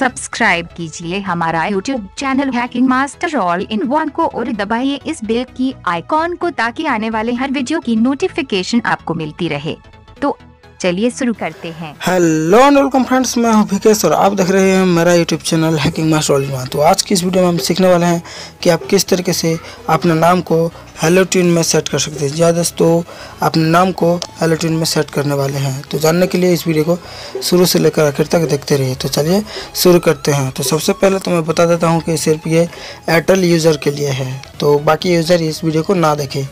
Subscribe कीजिए हमारा YouTube channel hacking master all in one को और दबाइए इस बेल की आइकॉन को ताकि आने वाले हर वीडियो की नोटिफिकेशन आपको मिलती रहे। तो चलिए शुरू करते हैं। हेलो एंड वेलकम फ्रेंड्स मैं हूँ विकेश और आप देख रहे हैं मेरा यूट्यूब चैनल हैकिंग मास्टर तो आज की इस वीडियो में हम सीखने वाले हैं कि आप किस तरीके से अपने नाम को हेलो ट्यून में सेट कर सकते हैं। जी दोस्तों, अपने नाम को हेलो ट्यून में सेट करने वाले हैं। तो जानने के लिए इस वीडियो को शुरू से लेकर आखिर तक देखते रहिए। तो चलिए शुरू करते हैं। तो सबसे पहले तो मैं बता देता हूँ कि सिर्फ़ ये एयरटेल यूज़र के लिए है। तो बाकी यूज़र इस वीडियो को ना देखें।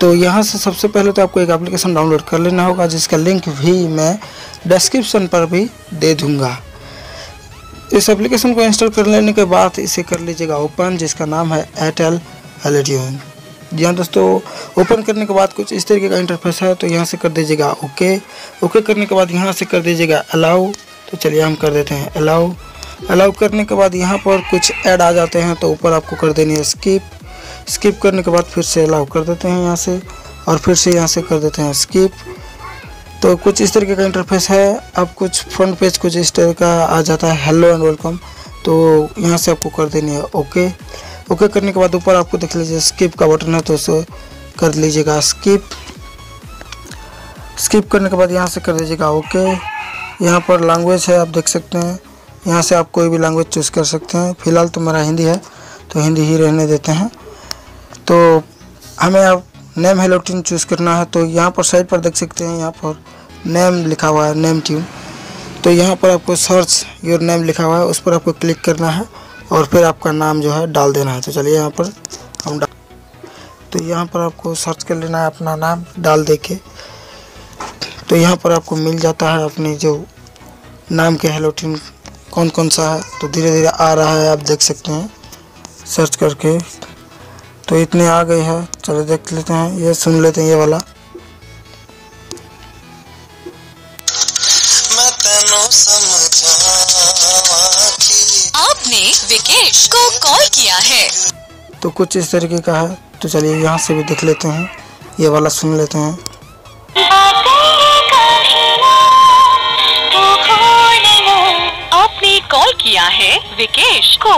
तो यहाँ से सबसे पहले तो आपको एक एप्लीकेशन डाउनलोड कर लेना होगा, जिसका लिंक भी मैं डिस्क्रिप्शन पर भी दे दूँगा। इस एप्लीकेशन को इंस्टॉल कर लेने के बाद इसे कर लीजिएगा ओपन जिसका नाम है एयरटेल एलिट्यून जी हाँ दोस्तों ओपन करने के बाद कुछ इस तरीके का इंटरफेस है तो यहाँ से कर दीजिएगा ओके ओके करने के बाद यहाँ से कर दीजिएगा अलाउ तो चलिए हम कर देते हैं अलाउ अलाउ करने के बाद यहाँ पर कुछ ऐड आ जाते हैं तो ऊपर आपको कर देनी है स्किप स्किप करने के बाद फिर से अलाउ कर देते हैं यहाँ से और फिर से यहाँ से कर देते हैं स्किप तो कुछ इस तरीके का इंटरफेस है। अब कुछ फ्रंट पेज कुछ इस तरह का आ जाता है। हेलो एंड वेलकम तो यहाँ से आपको कर देनी है ओके ओके करने के बाद ऊपर आपको देख लीजिए स्किप का बटन है तो उसे कर लीजिएगा स्किप स्किप करने के बाद यहाँ से कर दीजिएगा ओके यहाँ पर लैंग्वेज है, आप देख सकते हैं। यहाँ से आप कोई भी लैंग्वेज चूज़ कर सकते हैं। फ़िलहाल तो मेरा हिंदी है तो हिंदी ही रहने देते हैं। तो हमें अब नेम हेलो ट्यून चूज़ करना है तो यहाँ पर साइड पर देख सकते हैं, यहाँ पर नेम लिखा हुआ है नेम ट्यून तो यहाँ पर आपको सर्च योर नेम लिखा हुआ है, उस पर आपको क्लिक करना है, और फिर आपका नाम जो है डाल देना है। तो चलिए यहाँ पर हम डाल तो यहाँ पर आपको सर्च कर लेना है अपना नाम, डाल दे के। तो यहाँ पर आपको मिल जाता है अपनी जो नाम के हेलो ट्यून कौन कौन सा है तो धीरे धीरे आ रहा है, आप देख सकते हैं। सर्च करके तो इतने आ गए हैं। चलो देख लेते हैं। ये सुन लेते हैं ये वाला। आपने विकेश को कॉल किया है। तो कुछ इस तरीके का है। तो चलिए यहाँ से भी देख लेते हैं। ये वाला सुन लेते हैं। आपने कॉल किया है विकेश को।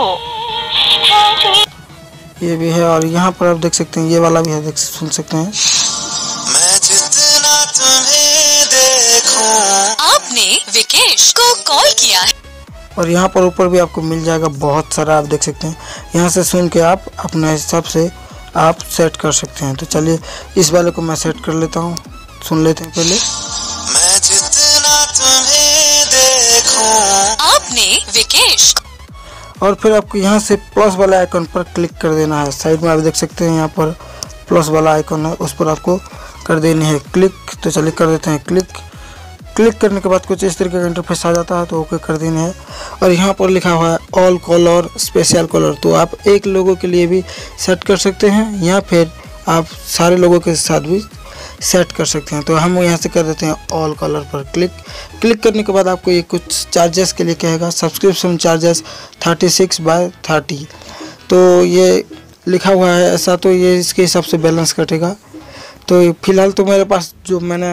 ये भी है और यहाँ पर आप देख सकते हैं ये वाला भी है देख सुन सकते हैं। मैं जितना तुम्हें देखूँ। आपने विकेश को कॉल किया है। और यहाँ पर ऊपर भी आपको मिल जाएगा बहुत सारा आप देख सकते हैं। यहाँ से सुन के आप अपने हिसाब से आप सेट कर सकते हैं। तो चलिए इस वाले को मैं सेट कर लेता हूँ। सुन लेते हैं पहले। मैं जितना तुम्हें देखूँ। आपने विकेश और फिर आपको यहाँ से प्लस वाला आइकन पर क्लिक कर देना है। साइड में आप देख सकते हैं यहाँ पर प्लस वाला आइकन है, उस पर आपको कर देनी है क्लिक तो चलिए कर देते हैं क्लिक क्लिक करने के बाद कुछ इस तरीके का इंटरफेस आ जाता है तो ओके कर देना है। और यहाँ पर लिखा हुआ है ऑल कॉलर स्पेशल कॉलर तो आप एक लोगों के लिए भी सेट कर सकते हैं या फिर आप सारे लोगों के साथ भी सेट कर सकते हैं। तो हम यहाँ से कर देते हैं ऑल कलर पर क्लिक क्लिक करने के बाद आपको ये कुछ चार्जेस के लिए कहेगा। Subscription charges thirty six by thirty तो ये लिखा हुआ है ऐसा तो ये इसके हिसाब से बैलेंस कटेगा। तो फ़िलहाल तो मेरे पास जो मैंने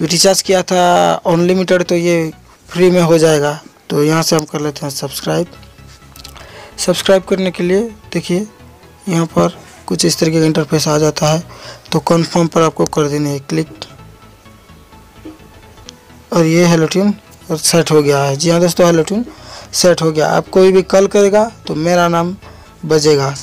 रिचार्ज किया था अनलिमिटेड तो ये फ्री में हो जाएगा। तो यहाँ से हम कर लेते हैं सब्सक्राइब सब्सक्राइब करने के लिए देखिए, यहाँ पर कुछ इस तरीके का इंटरफेस आ जाता है तो कन्फर्म पर आपको कर देनी है क्लिक और ये हेलो ट्यून और सेट हो गया है। जी हाँ दोस्तों हेलो ट्यून सेट हो गया। आप कोई भी कॉल करेगा तो मेरा नाम बजेगा।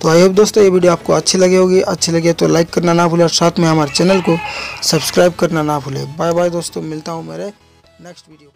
तो आई होप दोस्तों, ये वीडियो आपको अच्छी लगी होगी। अच्छी लगी तो लाइक करना ना भूलें और साथ में हमारे चैनल को सब्सक्राइब करना ना भूलें। बाय बाय दोस्तों, मिलता हूँ मेरे नेक्स्ट वीडियो